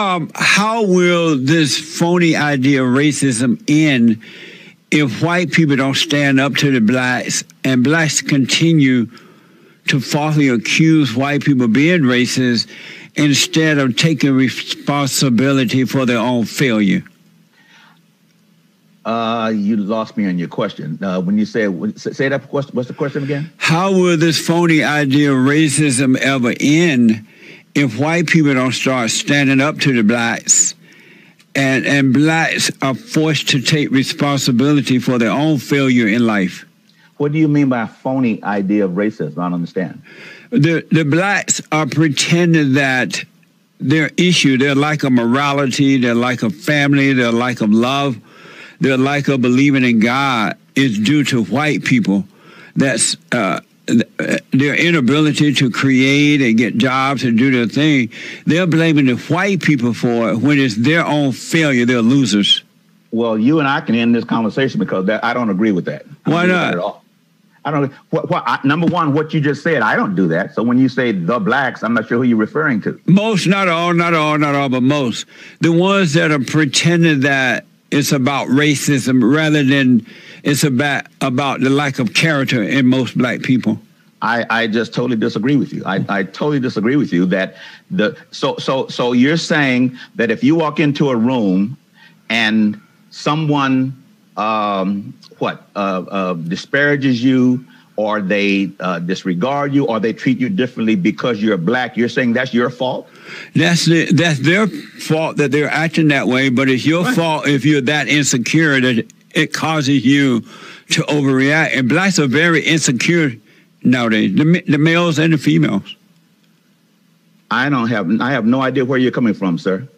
um, how will this phony idea of racism end if white people don't stand up to the blacks and blacks continue to falsely accuse white people of being racist instead of taking responsibility for their own failure? Uh, you lost me on your question. Uh, when you say say that question, what's the question again? How will this phony idea of racism ever end if white people don't start standing up to the blacks and, and blacks are forced to take responsibility for their own failure in life. What do you mean by a phony idea of racism? I don't understand. The, the blacks are pretending that their issue, their lack of morality, their lack of family, their lack of love, their lack of believing in God is due to white people. That's uh, their inability to create and get jobs and do their thing, they're blaming the white people for it when it's their own failure. They're losers. Well, you and I can end this conversation because that, I don't agree with that. Why not? at all. I don't. What, what, I, number one, what you just said, I don't do that. So when you say the blacks, I'm not sure who you're referring to. Most, not all, not all, not all, but most. The ones that are pretending that it's about racism rather than it's about about the lack of character in most black people. I, I just totally disagree with you. I, I totally disagree with you that the so so so you're saying that if you walk into a room and someone um, what uh, uh, disparages you or they uh, disregard you or they treat you differently because you're black, you're saying that's your fault. That's the, that's their fault that they're acting that way, but it's your right. fault if you're that insecure that it causes you to overreact. And blacks are very insecure nowadays, the, the males and the females. I don't have I have no idea where you're coming from, sir.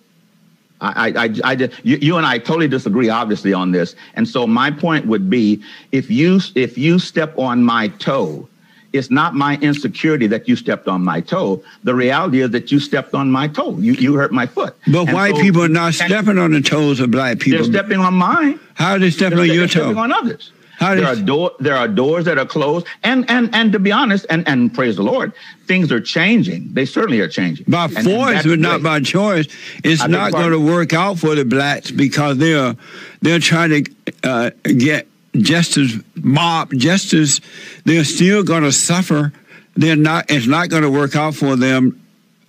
I, I, I, just, you, you and I totally disagree, obviously, on this. And so my point would be, if you if you step on my toe, it's not my insecurity that you stepped on my toe. The reality is that you stepped on my toe. You you hurt my foot. But and white so, people are not stepping on the toes of black people. They're stepping on mine. How are they stepping they're, on your toe? Stepping on others. How there are door there are doors that are closed, and and and to be honest, and and praise the Lord, things are changing. They certainly are changing. By and, force, but not by choice. It's I not going to work out for the blacks because they're they're trying to uh, get just as mob, just as they're still going to suffer. They're not. It's not going to work out for them.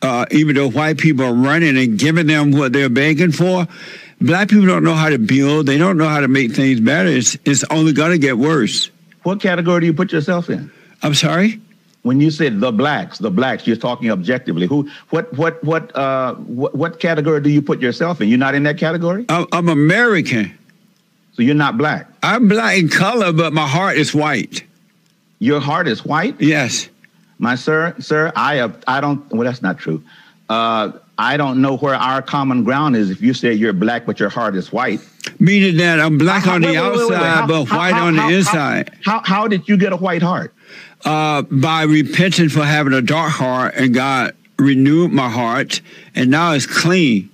Uh, even though white people are running and giving them what they're begging for, black people don't know how to build. They don't know how to make things better. It's, it's only going to get worse. What category do you put yourself in? I'm sorry? When you said the blacks, the blacks, you're talking objectively. Who, what, what, what, uh, what, what category do you put yourself in? You're not in that category? I'm, I'm American. So you're not black? I'm black in color, but my heart is white. Your heart is white? Yes. My sir, sir, I have, I don't, well, that's not true. Uh, I don't know where our common ground is if you say you're black but your heart is white. Meaning that I'm black how, on wait, the wait, outside wait, how, but how, white on the inside. How, how did you get a white heart? Uh, by repenting for having a dark heart and God renewed my heart and now it's clean.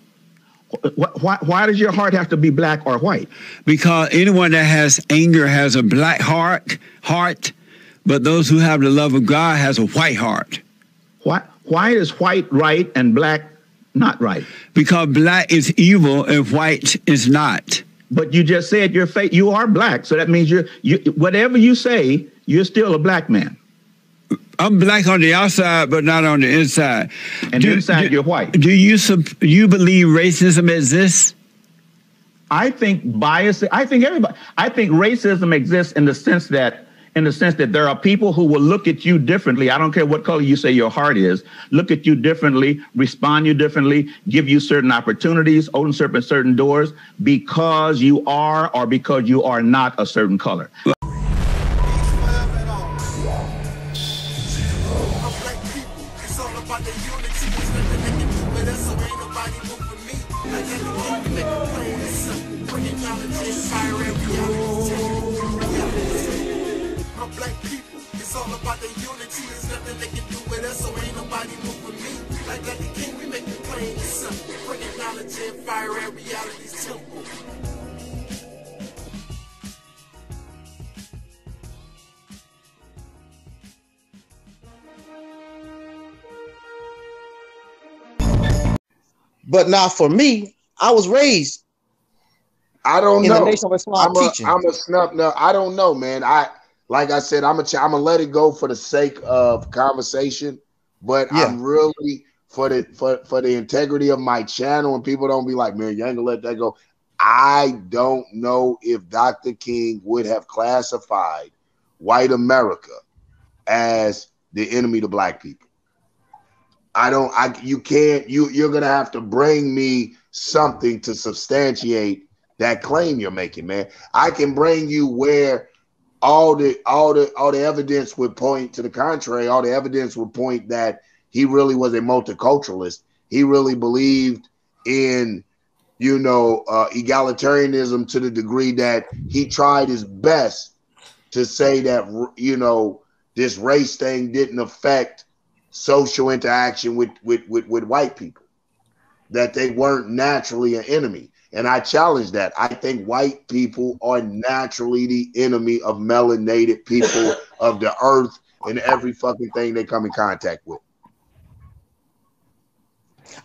Why, why does your heart have to be black or white? Because anyone that has anger has a black heart, heart, but those who have the love of God has a white heart. Why, why is white right and black not right? Because black is evil and white is not. But you just said you're fake. You are black, so that means you're you. Whatever you say, you're still a black man. I'm black on the outside, but not on the inside. And do, inside, do, you're white. Do you you believe racism exists? I think bias. I think everybody. I think racism exists in the sense that in the sense that there are people who will look at you differently. I don't care what color you say your heart is, look at you differently, respond you differently, give you certain opportunities, open certain certain doors because you are or because you are not a certain color. And fire at reality's temple. But now for me, I was raised. I don't in know. The Nation of Islam I'm a, teaching. I'm a snub. No, I don't know, man. I like I said, I'm a. I'm gonna let it go for the sake of conversation, but Yeah. I'm really for the for for the integrity of my channel, and people don't be like, man, you ain't gonna let that go. I don't know if Dr. King would have classified white America as the enemy to black people. I don't I you can't you you're gonna have to bring me something to substantiate that claim you're making, man. I can bring you where all the all the all the evidence would point to the contrary. All the evidence would point that he really was a multiculturalist. He really believed in you know uh, egalitarianism to the degree that he tried his best to say that you know this race thing didn't affect social interaction with with with, with white people that they weren't naturally an enemy. And i challenge that. I think white people are naturally the enemy of melanated people of the earth and every fucking thing they come in contact with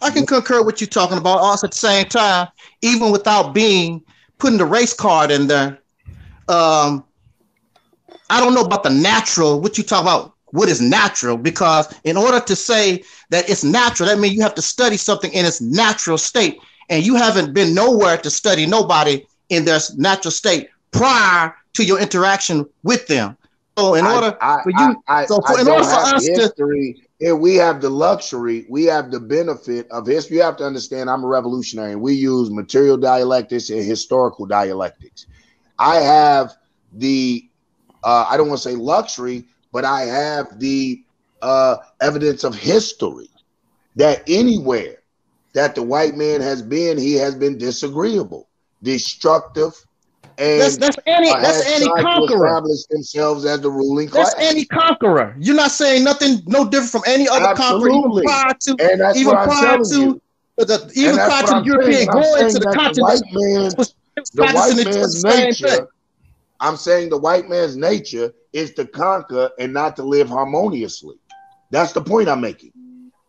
I can concur with you talking about. Also, at the same time, even without being putting the race card in there, um, I don't know about the natural. What you talk about? What is natural? Because in order to say that it's natural, that means you have to study something in its natural state, and you haven't been nowhere to study nobody in their natural state prior to your interaction with them. So, in order I, for you, I, I, so for, in order for us to we have the luxury, we have the benefit of history. You have to understand, I'm a revolutionary, and we use material dialectics and historical dialectics. I have the, uh, I don't want to say luxury, but I have the uh, evidence of history that anywhere that the white man has been, he has been disagreeable, destructive, and that's that's any that's any conqueror. establish themselves as the ruling class. That's any conqueror. You're not saying nothing no different from any other conqueror, even Absolutely. prior to even prior to you. the, even prior to the European going to the continent. The white man, was- was the white man's nature. I'm saying the white man's nature is to conquer and not to live harmoniously. That's the point I'm making.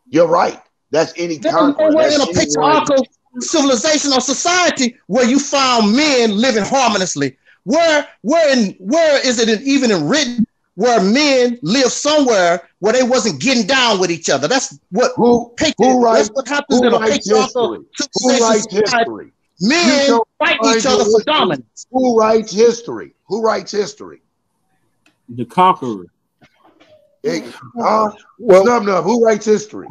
You're right. That's any conqueror. in a patriarchal civilization or society where you found men living harmoniously. Where where in where is it in, even in written where men live somewhere where they wasn't getting down with each other? That's what Who, patri- who writes, that's what happens who in a writes patriarchal history? Who writes society. history? Men fight each other your for dominance. Who writes history? Who writes history? The conqueror. Hey, uh, Well, Snub Nub, who writes history?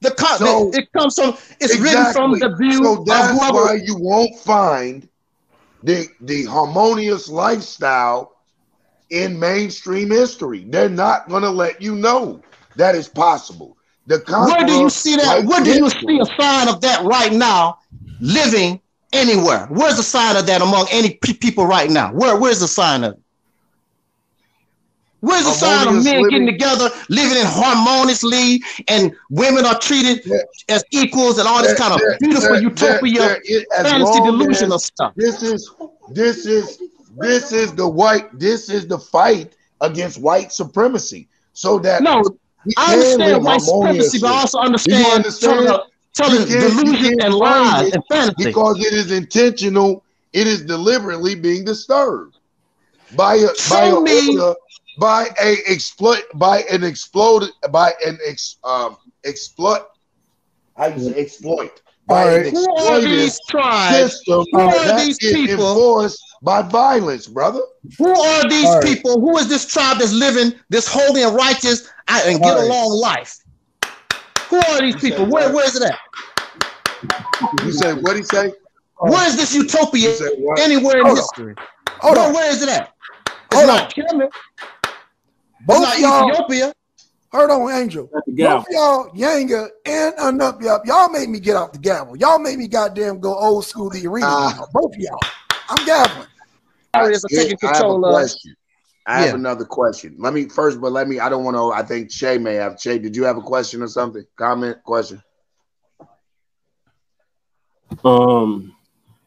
The con- So- it comes from it's written from the view So of that's whoever. why you won't find the the harmonious lifestyle in mainstream history. They're not going to let you know that is possible. The Where do you see that? Where do you see a sign of that right now? Living anywhere? Where's the sign of that among any pe- people right now? Where Where's the sign of it? Where's the sign of men living. getting together, living in harmoniously, and women are treated Yeah. as equals and all this kind of beautiful utopia, there- there- as fantasy, delusional stuff? This is this is this is the white. This is the fight against white supremacy. So that No, I understand white supremacy, but I also understand understand? telling, telling You can't- you delusion and lies and fantasy. because it is intentional. It is deliberately being disturbed by a by a me- order, by a exploit by an exploded by an ex um exploit. How you exploit? By All an right. Who are exploited these tribes? system Who are that these is people? enforced by violence, brother. Who are these All right. people? Who is this tribe that's living this holy and righteous and get All right. along life? Who are these people? Where where is it at? You say what he say? Where is this utopia You say what? anywhere in Hold on. history? Hold where, on. where is it at? It's Hold not on. Kemet. It's Both not y'all, Ethiopia. hold on, Angel. At Both y'all, Yanga and Unup, y'all, y'all made me get off the gavel. Y'all made me goddamn go old school the arena. Ah. Both of y'all. I'm gaveling. Areas are Here, taking I have a question. I have Yeah. another question. Let me first, but let me. I don't want to. I think Shay may have. Shay, did you have a question or something? Comment, question. Um,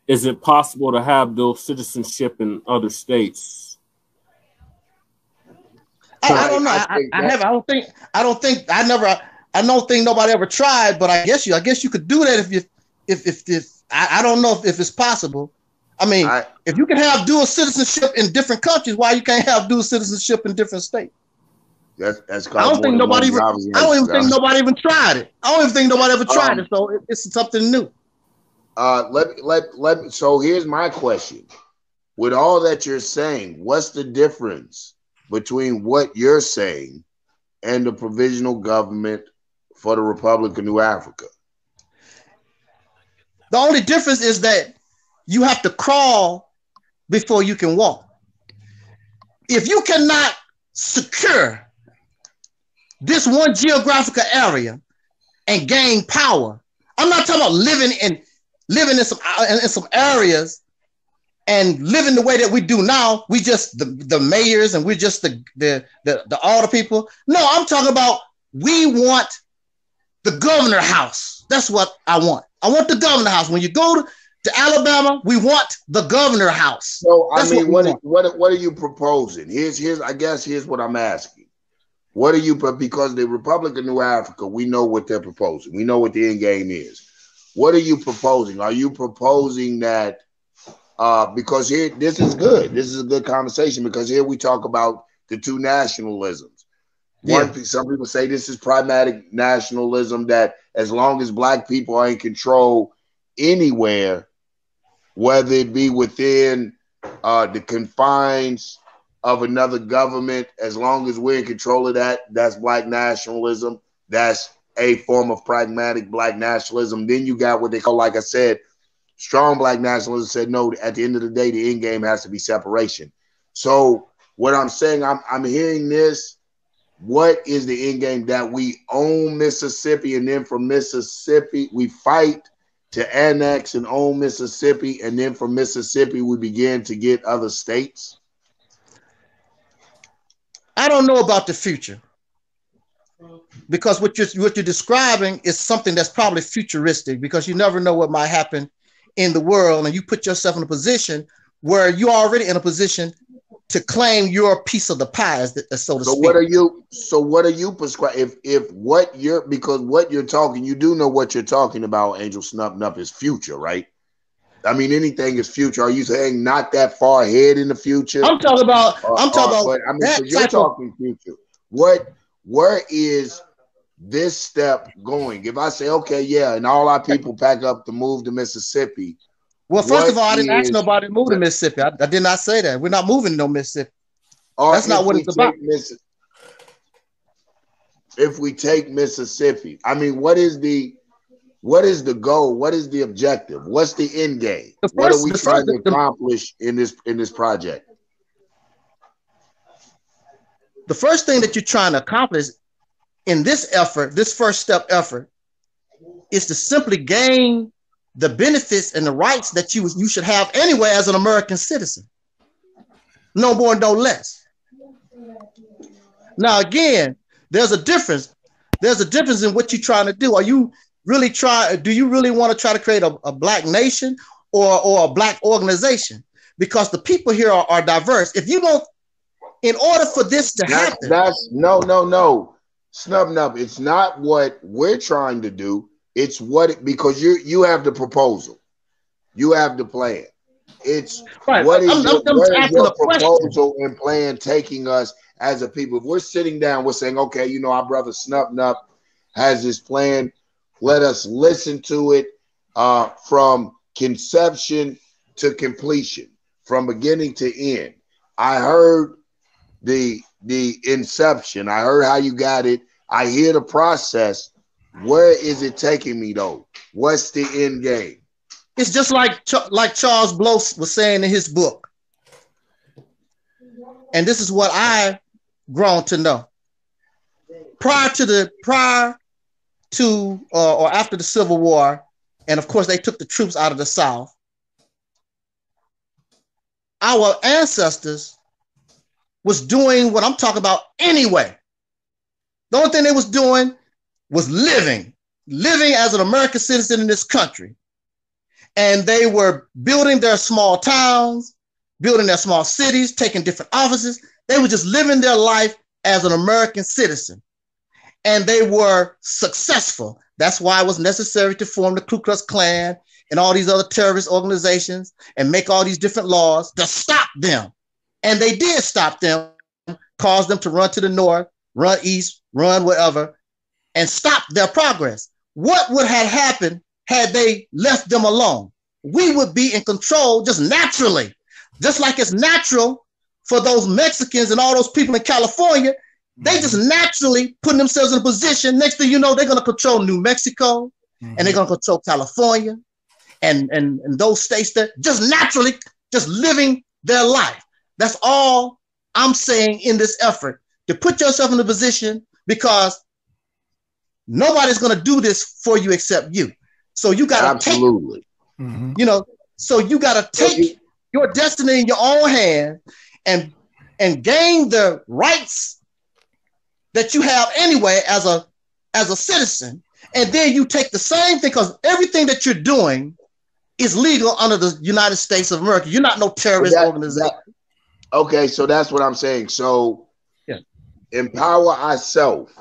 is it possible to have dual citizenship in other states? I, I don't know. I, I, I, have. I don't think. I don't think. I never. I don't think nobody ever tried. But I guess you. I guess you could do that if you. If if if. I, I don't know if, if it's possible. I mean, if you can have dual citizenship in different countries, why you can't have dual citizenship in different states? That's that's. I don't think nobody. Even, I don't even think nobody even tried it. I don't even think nobody ever tried um, it. So it, it's something new. Uh, let let let. So here's my question: With all that you're saying, what's the difference between what you're saying and the provisional government for the Republic of New Africa? The only difference is that you have to crawl before you can walk. If you cannot secure this one geographical area and gain power, I'm not talking about living in living in some in some areas and living the way that we do now. We just the, the mayors and we're just the the the, the all the people. No, I'm talking about we want the governor house. That's what I want. I want the governor house. When you go to, to Alabama, we want the governor house. So I mean, what what, what what are you proposing? Here's here's I guess here's what I'm asking. What are you because the Republic of New Africa, we know what they're proposing. We know what the end game is. What are you proposing? Are you proposing that uh, because here this is good. This is a good conversation because here we talk about the two nationalisms. One, yeah. some people say this is pragmatic nationalism that as long as black people are in control anywhere, whether it be within uh, the confines of another government, as long as we're in control of that, that's black nationalism. That's a form of pragmatic black nationalism. Then you got what they call, like I said, strong black nationalism said, no, at the end of the day, the end game has to be separation. So what I'm saying, I'm, I'm hearing this. What is the end game that we own Mississippi and then from Mississippi we fight to annex and own Mississippi and then from Mississippi we begin to get other states? I don't know about the future because what you're what you're describing is something that's probably futuristic because you never know what might happen in the world and you put yourself in a position where you're already in a position to claim your piece of the pie, so to so speak. So what are you? So what are you prescribing? If if what you're because what you're talking, you do know what you're talking about. Angel Snub Nup is future, right? I mean, anything is future. Are you saying not that far ahead in the future? I'm talking about. Uh, I'm talking uh, about. But, I mean, you're talking of, future. What? Where is this step going? If I say, okay, yeah, and all our people pack up to move to Mississippi. Well, first of all, I didn't ask nobody to move to Mississippi. I, I, did not say that. We're not moving to no Mississippi. That's not what it's about. Miss, if we take Mississippi, I mean, what is the what is the goal? What is the objective? What's the end game? The first, what are we trying first, to accomplish in this in this project? The first thing that you're trying to accomplish in this effort, this first step effort, is to simply gain the benefits and the rights that you, you should have anyway as an American citizen. No more, no less. Now, again, there's a difference. There's a difference in what you're trying to do. Are you really try? Do you really want to try to create a, a black nation or, or a black organization? Because the people here are, are diverse. If you don't, in order for this to that's, happen, that's no, no, no snub nub. It's not what we're trying to do. It's what it, because you you have the proposal, you have the plan. It's right. what is I'm, your, I'm where is your proposal and plan taking us as a people? If we're sitting down, we're saying, okay, you know, our brother Snub Nub has this plan. Let us listen to it uh, from conception to completion, from beginning to end. I heard the the inception. I heard how you got it. I hear the process. Where is it taking me though? What's the end game? It's just like like Charles Blow was saying in his book. And this is what I've grown to know. Prior to the prior to uh, or after the Civil War, and of course they took the troops out of the South. Our ancestors was doing what I'm talking about anyway. The only thing they was doing was living, living as an American citizen in this country. and they were building their small towns, building their small cities, taking different offices. They were just living their life as an American citizen. And they were successful. That's why it was necessary to form the Ku Klux Klan and all these other terrorist organizations and make all these different laws to stop them. And they did stop them, cause them to run to the north, run east, run wherever, and stop their progress. What would have happened had they left them alone? We would be in control just naturally, just like it's natural for those Mexicans and all those people in California. They just naturally putting themselves in a position. Next thing you know, they're going to control New Mexico mm-hmm. and they're going to control California and, and, and those states that just naturally just living their life. That's all I'm saying in this effort to put yourself in a position because nobody's going to do this for you except you. So you got to absolutely, take, mm-hmm. you know, so you got to take your destiny in your own hand and and gain the rights that you have anyway as a as a citizen, and then you take the same thing because everything that you're doing is legal under the United States of America. You're not no terrorist that, organization. That, okay, so that's what I'm saying. So yeah. empower ourselves.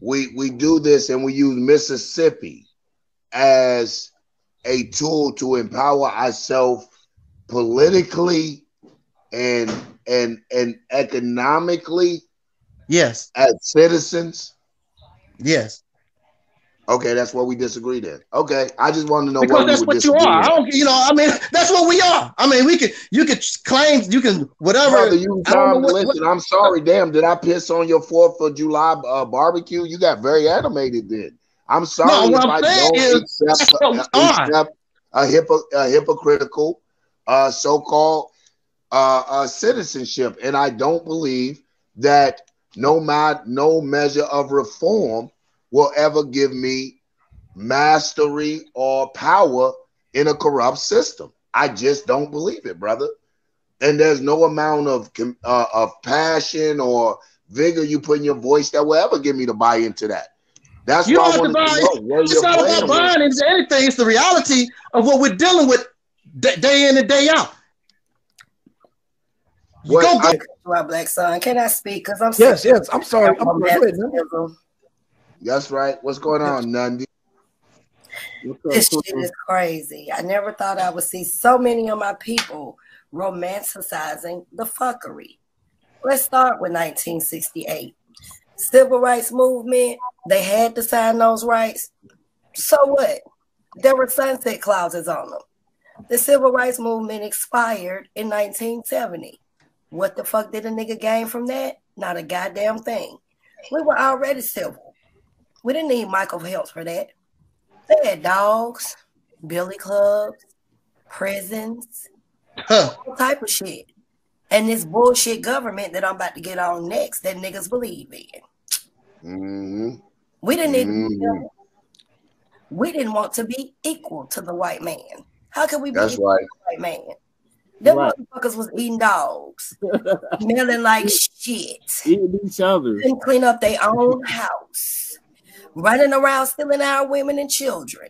We we do this and we use Mississippi as a tool to empower ourselves politically and and and economically yes as citizens yes okay that's what we disagree then. Okay i just wanted to know because that's what you are. I don't you know i mean that's what we are. I mean we can you can claim you can whatever. Brother, you what, listen. what, i'm sorry damn did i piss on your fourth of july uh, barbecue? You got very animated then. I'm sorry no, if i don't is, accept, accept a, hypo, a hypocritical uh, so-called uh, uh, citizenship, and I don't believe that no ma- no measure of reform will ever give me mastery or power in a corrupt system. I just don't believe it, brother. And there's no amount of uh, of passion or vigor you put in your voice that will ever get me to buy into that. That's you why I want to know It's not about buying into anything. It's the reality of what we're dealing with day in and day out. What go, go. I, my black son. Can I speak? Because I'm yes, yes. I'm sorry. I'm That's right. What's going on, Nandi? This shit is crazy. I never thought I would see so many of my people romanticizing the fuckery. Let's start with 1968. Civil rights movement, they had to sign those rights. So what? There were sunset clauses on them. The civil rights movement expired in 1970. What the fuck did a nigga gain from that? Not a goddamn thing. We were already civil. We didn't need Michael Phelps for that. They had dogs, billy clubs, prisons, huh. all type of shit. And this bullshit government that I'm about to get on next that niggas believe in. Mm-hmm. We didn't mm-hmm. we didn't want to be equal to the white man. How could we be That's equal right. to the white man? Them right. motherfuckers was eating dogs, smelling like shit, eating each other, and clean up their own house, running around stealing our women and children.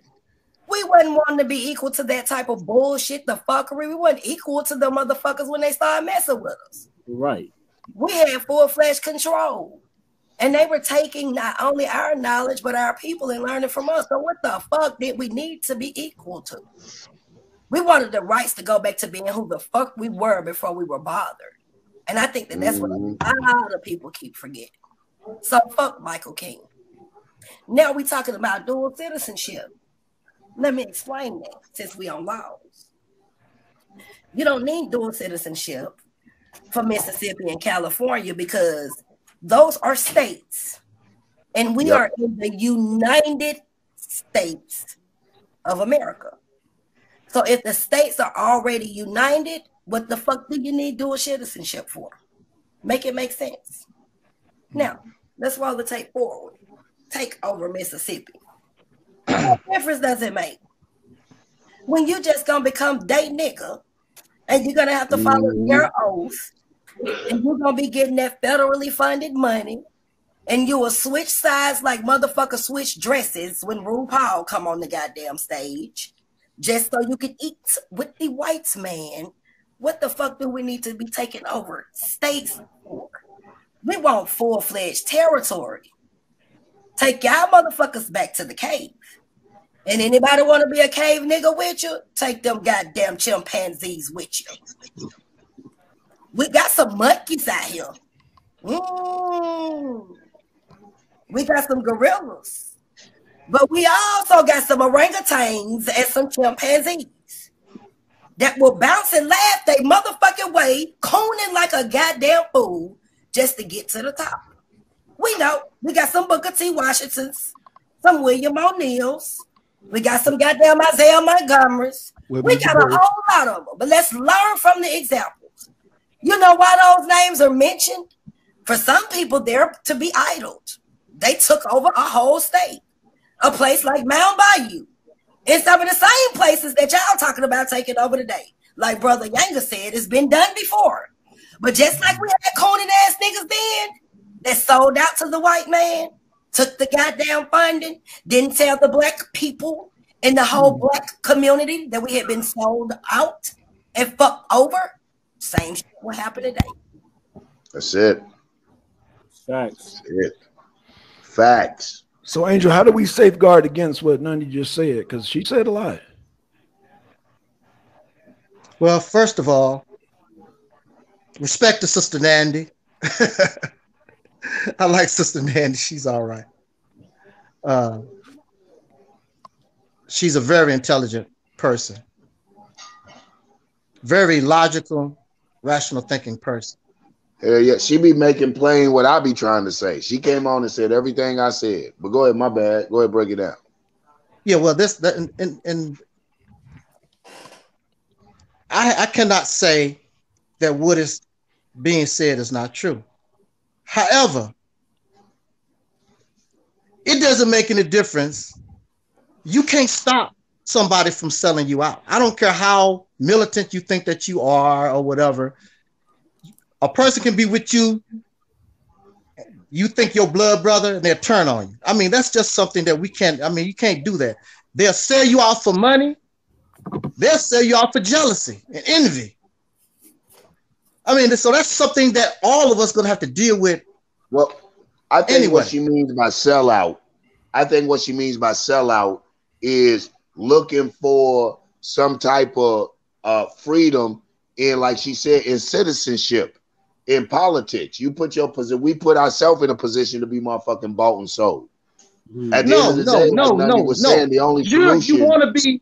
We wasn't wanting to be equal to that type of bullshit, the fuckery. We wasn't equal to the motherfuckers when they started messing with us. Right. We had full fledged control. And they were taking not only our knowledge, but our people and learning from us. So what the fuck did we need to be equal to? We wanted the rights to go back to being who the fuck we were before we were bothered. And I think that that's what a mm-hmm. lot of people keep forgetting. So fuck Michael King. Now we're talking about dual citizenship. Let me explain that since we on laws. You don't need dual citizenship for Mississippi and California because those are states. And we yep. are in the United States of America. So if the states are already united, what the fuck do you need dual citizenship for? Make it make sense. Now, let's roll the tape forward. Take over Mississippi. what difference does it make? When you just gonna become day nigga and you're gonna have to follow mm-hmm. your oath and you're gonna be getting that federally funded money and you will switch sides like motherfucker switch dresses when RuPaul come on the goddamn stage just so you can eat with the whites, man. What the fuck do we need to be taking over states for? We want full fledged territory. Take y'all motherfuckers back to the cave. And anybody want to be a cave nigga with you? Take them goddamn chimpanzees with you. We got some monkeys out here. Mm. We got some gorillas. But we also got some orangutans and some chimpanzees that will bounce and laugh they motherfucking way, coning like a goddamn fool just to get to the top. We know we got some Booker T. Washingtons, some William O'Neals, we got some goddamn Isaiah Montgomerys. we got a whole lot of them, but let's learn from the examples. You know why those names are mentioned? For some people, they're to be idled. They took over a whole state, a place like Mound Bayou, and some of the same places that y'all talking about taking over today. Like Brother Yanga said, it's been done before. But just like we had coning ass niggas then that sold out to the white man, took the goddamn funding, didn't tell the black people in the whole mm. black community that we had been sold out and fucked over. Same shit will happen today. That's it. Facts. That's it. Facts. So, Angel, how do we safeguard against what Nandi just said? Because she said a lot. Well, first of all, respect to Sister Nandi. I like Sister Nandi. She's all right. Uh, she's a very intelligent person, very logical, rational thinking person. Hell yeah, she be making plain what I be trying to say. She came on and said everything I said. But go ahead, my bad. Go ahead, break it down. Yeah, well, this and and, and I I cannot say that what is being said is not true. However, it doesn't make any difference. You can't stop somebody from selling you out. I don't care how militant you think that you are or whatever. A person can be with you. You think your blood brother, and they'll turn on you. I mean, that's just something that we can't. I mean, you can't do that. They'll sell you out for money. They'll sell you out for jealousy and envy. I mean, so that's something that all of us gonna have to deal with. Well, I think anyway. what she means by sellout, I think what she means by sellout is looking for some type of uh, freedom in, like she said, in citizenship, in politics. You put your position, we put ourselves in a position to be motherfucking bought and sold. Mm. At the no, end of the no, day, no, like no, was no. Saying, the only you, solution, you want to be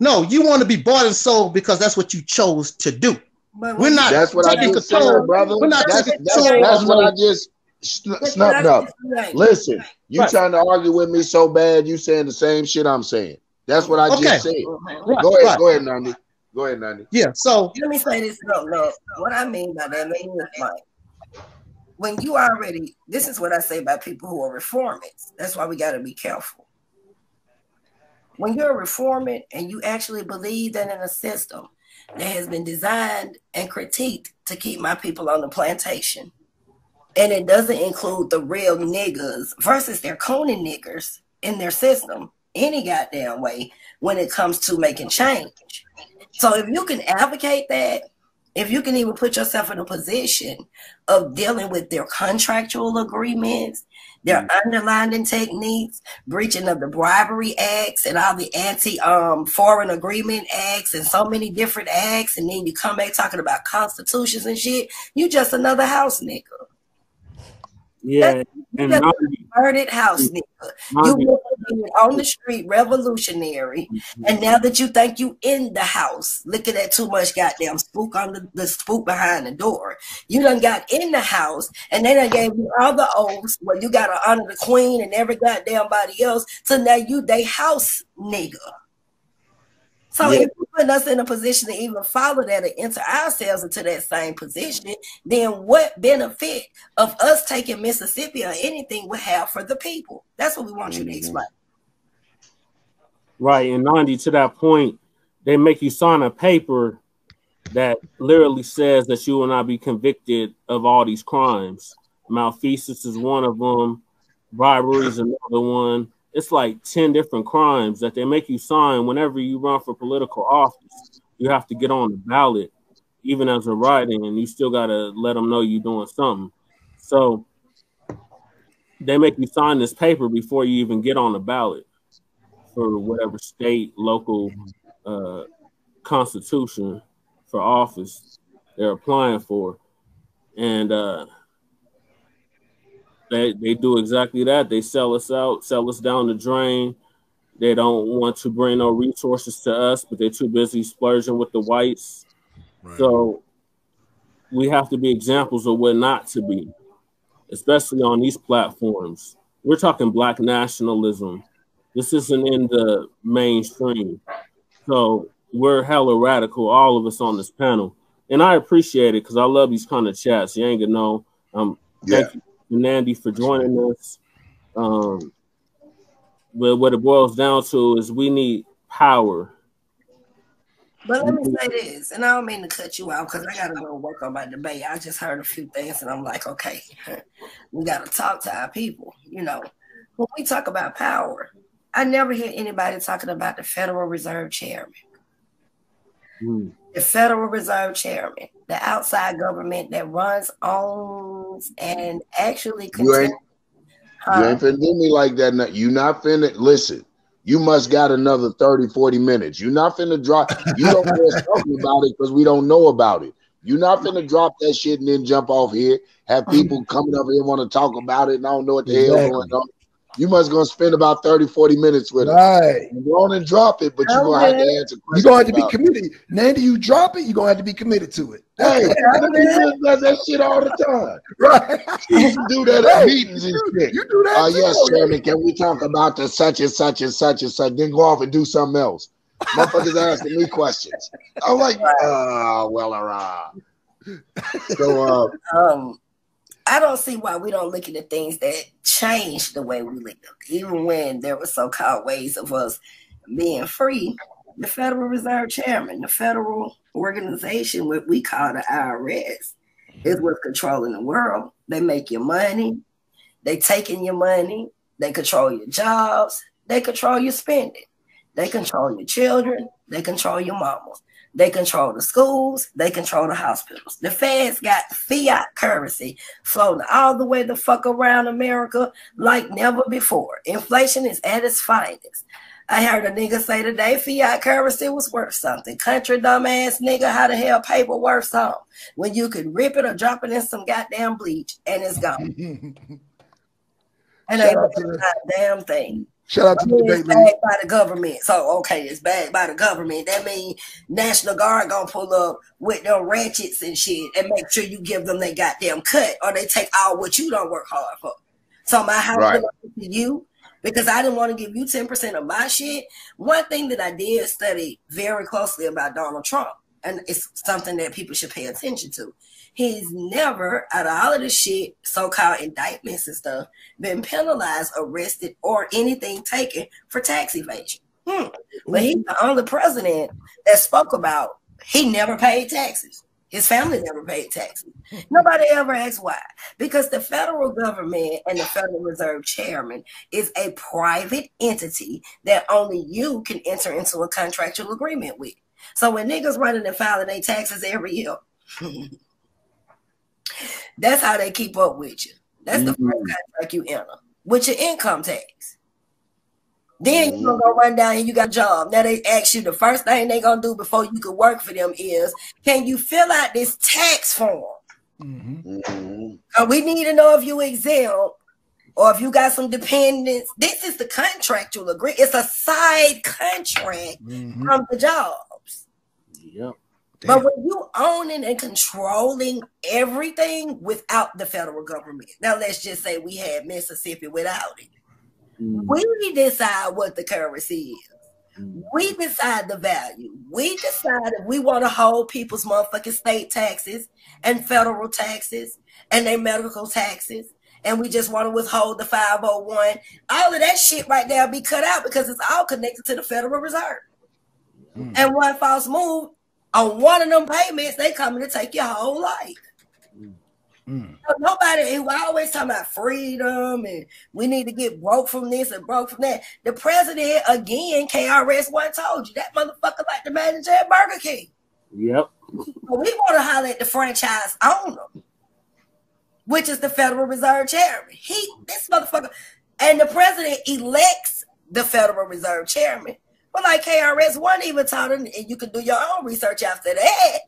no, you want to be bought and sold because that's what you chose to do. But we're not. That's what I just said, brother. We're not that's, that's, that's what I just snuffed up. Listen, you right. trying to argue with me so bad, you saying the same shit I'm saying. That's what I okay. just said. Right. Go ahead, right. go ahead, Nandi. Go ahead, Nandi. Yeah. So let me say this. No, no. What I mean by that, mean like when you already. This is what I say about people who are reformists. That's why we got to be careful. When you're a reformist and you actually believe that in a system that has been designed and critiqued to keep my people on the plantation and it doesn't include the real niggas versus their coning niggers in their system any goddamn way when it comes to making change. So if you can advocate that, if you can even put yourself in a position of dealing with their contractual agreements, their underlining techniques, breaching of the bribery acts and all the anti um foreign agreement acts and so many different acts, and then you come back talking about constitutions and shit, you just another house nigga. Yeah, and converted house nigga. You on the street revolutionary, mm-hmm. and now that you think you in the house, looking at too much goddamn spook on the, the spook behind the door. You done got in the house, and they done gave you all the oaths where you gotta honor the queen and every goddamn body else. So now you they house nigga. So yeah. if you put us in a position to even follow that and enter ourselves into that same position, then what benefit of us taking Mississippi or anything would have for the people? That's what we want mm-hmm. you to mm-hmm. explain. Right, and Nandi, to that point, they make you sign a paper that literally says that you will not be convicted of all these crimes. Malfeasance is one of them. Bribery is another one. It's like 10 different crimes that they make you sign whenever you run for political office. You have to get on the ballot, even as a writing, and you still got to let them know you're doing something. So they make you sign this paper before you even get on the ballot for whatever state, local uh, constitution for office they're applying for. And uh, they they do exactly that. They sell us out, sell us down the drain. They don't want to bring no resources to us, but they're too busy splurging with the whites. Right. So we have to be examples of what not to be, especially on these platforms. We're talking black nationalism. This isn't in the mainstream. So we're hella radical, all of us on this panel. And I appreciate it because I love these kind of chats. You ain't gonna know. Um, yeah. thank you Nandi for joining us. Um, but what it boils down to is we need power. But let me say this, and I don't mean to cut you out because I got to go work on my debate. I just heard a few things, and I'm like, okay, we got to talk to our people. You know, when we talk about power, I never hear anybody talking about the Federal Reserve Chairman. Mm the Federal Reserve Chairman, the outside government that runs, owns, and actually you ain't, huh? you ain't finna do me like that. You not finna listen. You must got another 30, 40 minutes. You not finna drop. You don't want talking about it because we don't know about it. You not finna drop that shit and then jump off here. Have people coming up here want to talk about it and I don't know what the exactly. hell going on. You must gonna spend about 30, 40 minutes with right. us. Go on and drop it, but you're gonna have to answer You're gonna have to be committed. Nandi, you drop it, you're gonna have to be committed to it. Hey, does that shit all the time. Right. You do that at meetings and shit. You do that. Oh, uh, yes, Chairman. Can we talk about the such and such and such and such? Then go off and do something else. Motherfuckers asking me questions. I'm like, oh, well, around. So, uh, um, I don't see why we don't look at the things that change the way we live. Even when there were so-called ways of us being free, the Federal Reserve Chairman, the federal organization, what we call the IRS, is what's controlling the world. They make your money, they taking your money, they control your jobs, they control your spending, they control your children, they control your mamas. They control the schools. They control the hospitals. The feds got fiat currency floating all the way the fuck around America like never before. Inflation is at its finest. I heard a nigga say today fiat currency was worth something. Country dumbass nigga, how the hell paper worth something when you could rip it or drop it in some goddamn bleach and it's gone. and ain't a damn thing. Shout out to the debate, backed by the government. So okay, it's backed by the government. That means National Guard gonna pull up with their ratchets and shit and make sure you give them their goddamn cut, or they take all what you don't work hard for. So my house right. to you because I didn't want to give you ten percent of my shit. One thing that I did study very closely about Donald Trump, and it's something that people should pay attention to. He's never, out of all of the shit, so-called indictments and stuff, been penalized, arrested, or anything taken for tax evasion. Hmm. But he's the only president that spoke about he never paid taxes. His family never paid taxes. Nobody ever asked why. Because the federal government and the Federal Reserve Chairman is a private entity that only you can enter into a contractual agreement with. So when niggas running and filing their taxes every year, That's how they keep up with you. That's mm-hmm. the first mm-hmm. contract you enter with your income tax. Then mm-hmm. you're gonna go run down and you got a job. Now they ask you the first thing they gonna do before you can work for them is can you fill out this tax form? Mm-hmm. mm-hmm. we need to know if you exempt or if you got some dependents. This is the contractual agreement. It's a side contract mm-hmm. from the jobs. Yep. But when you owning and controlling everything without the federal government, now let's just say we had Mississippi without it. Mm. We decide what the currency is. Mm. We decide the value. We decide if we want to hold people's motherfucking state taxes and federal taxes and their medical taxes. And we just want to withhold the 501. All of that shit right there be cut out because it's all connected to the Federal Reserve. Mm. And one false move, on one of them payments, they coming to take your whole life. Mm. Nobody, I always talking about freedom and we need to get broke from this and broke from that. The president, again, KRS One told you that motherfucker like the manager at Burger King. Yep. But we want to holler at the franchise owner, which is the Federal Reserve Chairman. He, this motherfucker, and the president elects the Federal Reserve Chairman. But like KRS One even taught him, and you can do your own research after that.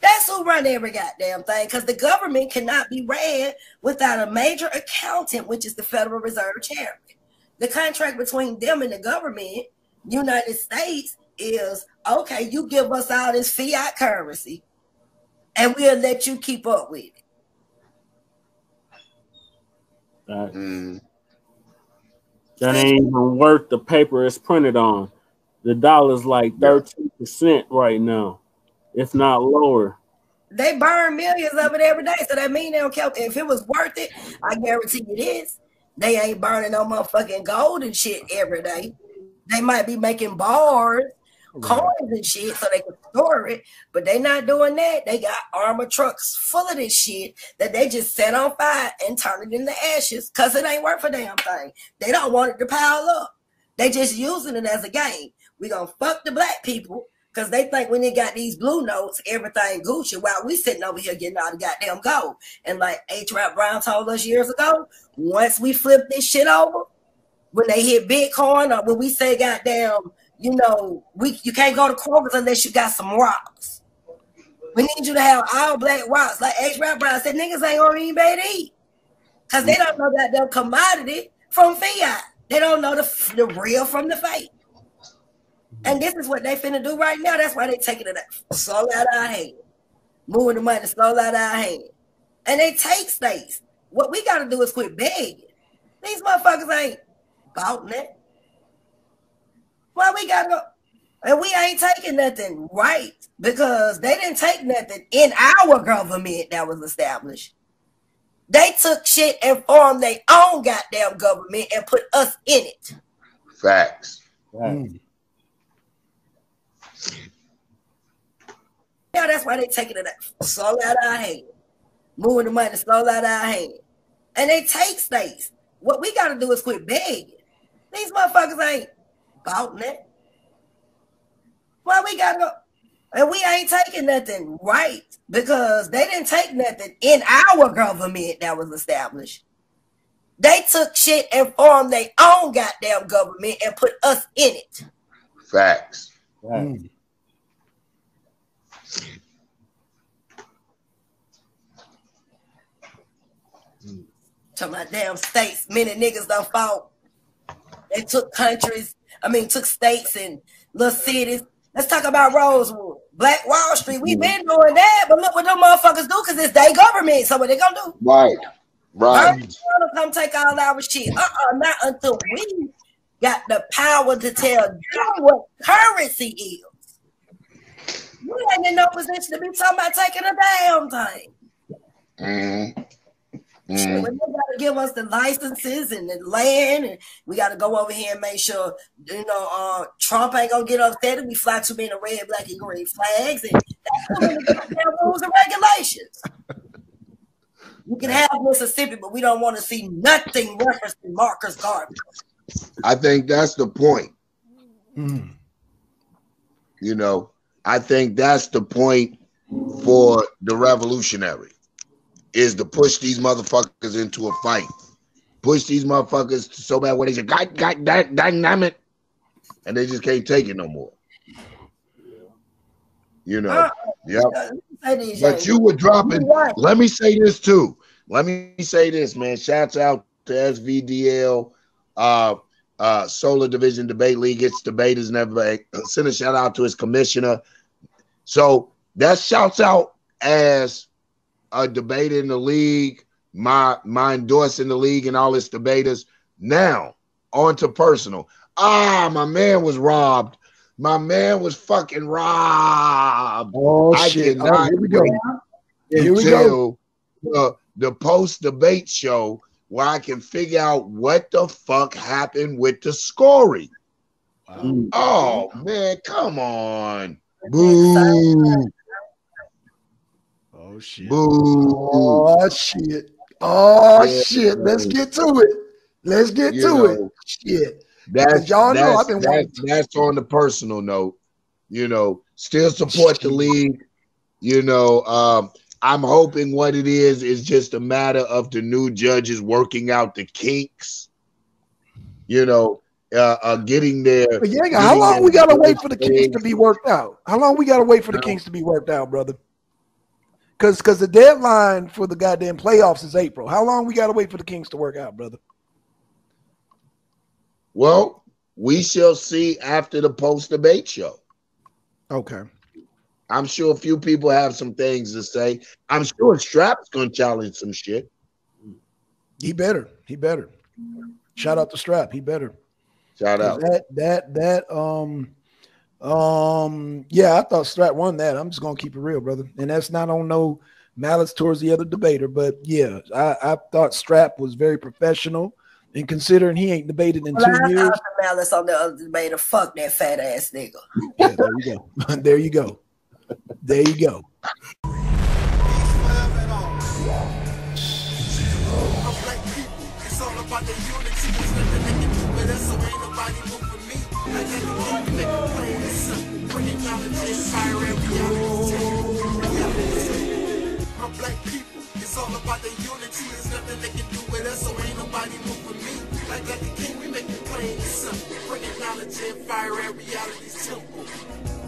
That's who run every goddamn thing because the government cannot be ran without a major accountant, which is the Federal Reserve Chairman. The contract between them and the government, United States, is okay, you give us all this fiat currency and we'll let you keep up with it. That, mm. That ain't even worth the paper it's printed on. The dollar's like 13% right now if not lower. They burn millions of it every day, so that mean they don't care. If it was worth it, I guarantee you this: they ain't burning no motherfucking gold and shit every day. They might be making bars, coins and shit, so they can store it, but they not doing that. They got armor trucks full of this shit that they just set on fire and turn it into ashes because it ain't worth a damn thing. They don't want it to pile up. They just using it as a game. We gonna fuck the black people because they think when they got these blue notes, everything Gucci, while we sitting over here getting all the goddamn gold. And like H. Rap Brown told us years ago, once we flip this shit over, when they hit Bitcoin or when we say goddamn, you know, we you can't go to Kroger's unless you got some rocks. We need you to have all black rocks. Like H. Rap Brown said, niggas ain't gonna even to eat. Cause they don't know that the commodity from fiat. They don't know the, the real from the fake. And this is what they finna do right now. That's why they taking it slow out our hand. Moving the money slow out our hand. And they take states. What we gotta do is quit begging. These motherfuckers ain't bought that. Why we gotta go? And we ain't taking nothing right because they didn't take nothing in our government that was established. They took shit and formed their own goddamn government and put us in it. Facts. Right. Mm. Yeah, that's why they taking it slow out of our hand, moving the money slow out of our hand, and they take states. What we got to do is quit begging. These motherfuckers ain't bought that. Why we got to? And we ain't taking nothing right because they didn't take nothing in our government that was established. They took shit and formed their own goddamn government and put us in it. Facts. Right. Mm. To my damn states, many niggas done fought. They took countries, I mean, took states and little cities. Let's talk about Rosewood, Black Wall Street. We've been doing that, but look what them motherfuckers do because it's their government. So what they gonna do? Right, right. Gonna come take all our shit. Uh-uh, not until we got the power to tell you what currency is. We ain't in no position to be talking about taking a damn thing. Mm-hmm. Mm-hmm. they gotta give us the licenses and the land, and we gotta go over here and make sure you know uh, Trump ain't gonna get upset if we fly too many red, black, and green flags, and that's the rules and regulations. We can have Mississippi, but we don't want to see nothing referencing Marcus Garvey. I think that's the point. Mm. You know, I think that's the point for the revolutionary is to push these motherfuckers into a fight. Push these motherfuckers so bad where they just got got that dynamic and they just can't take it no more. You know, uh, yep. But you were dropping. Let me say this too. Let me say this, man. Shouts out to SVDL, uh, uh, Solar Division Debate League. Its debaters never send a shout out to his commissioner. So that shouts out as a debate in the league, my my endorsing the league and all its debaters. Now on to personal. Ah, my man was robbed. My man was fucking robbed. Oh I shit! Oh, here we go. Here we go. The, the post debate show where I can figure out what the fuck happened with the scoring. Wow. Oh man, come on. Boo. Oh shit. Boo. Oh shit. Oh Yeah. shit. Let's get to it. Let's get You to know, it. Shit. That's y'all know I've been that's, that's on the personal note. You know, still support the league. You know, um, I'm hoping what it is is just a matter of the new judges working out the kinks. You know, uh, uh getting there. But yeah, how long we gotta wait for the kinks to be worked out? How long we gotta wait for the kinks to be worked out, brother? Cause because the deadline for the goddamn playoffs is April. How long we gotta wait for the Kings to work out, brother? Well, we shall see after the post debate show. Okay. I'm sure a few people have some things to say. I'm sure Strap's gonna challenge some shit. He better. He better. Shout out to Strap. He better. Shout out. That that that um um yeah, I thought Strap won that. I'm just gonna keep it real, brother. And that's not on no malice towards the other debater, but yeah, I, I thought Strap was very professional. And considering he ain't debated in Well, two I years, malice on the other debater. Fuck that fat ass nigga. yeah, there you go. there you go. There you go. Black people. It's all about the unity. There's nothing they can do with us, so ain't nobody moving me. Like that the king, we make it plain and simple. Bringing knowledge and fire and reality's temple.